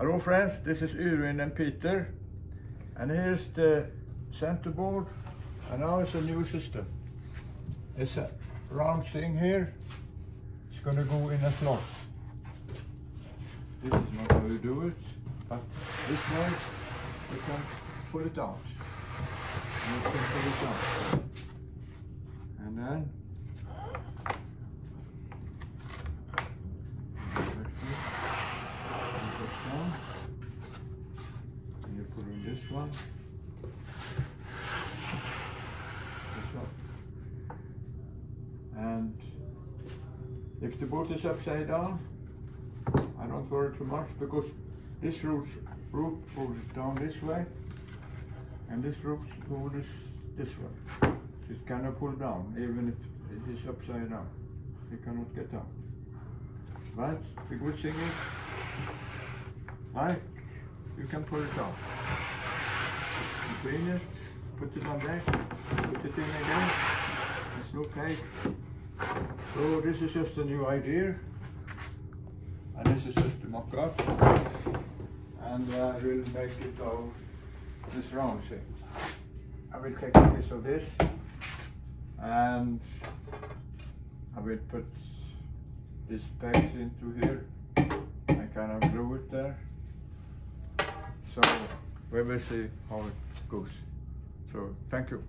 Hello friends, this is Yrvind and Peter. And here's the center board. And now it's a new system. It's a round thing here. It's gonna go in a slot. This is not how you do it, but this way you can pull it out. You can pull it out. And then down. And you put in this one. This one. And if the boat is upside down, I don't worry too much because this roof, roof goes down this way and this roof goes this, this way. So it's gonna pull down even if it is upside down. You cannot get out. But the good thing is like you can pull it off. Clean it, put it on back, put it in again. It's okay. So this is just a new idea. And this is just a mock-up. And uh, I will make it of this round thing. I will take a piece of this and I will put this pegs into here and kind of glue it there. So we will see how it goes. So thank you.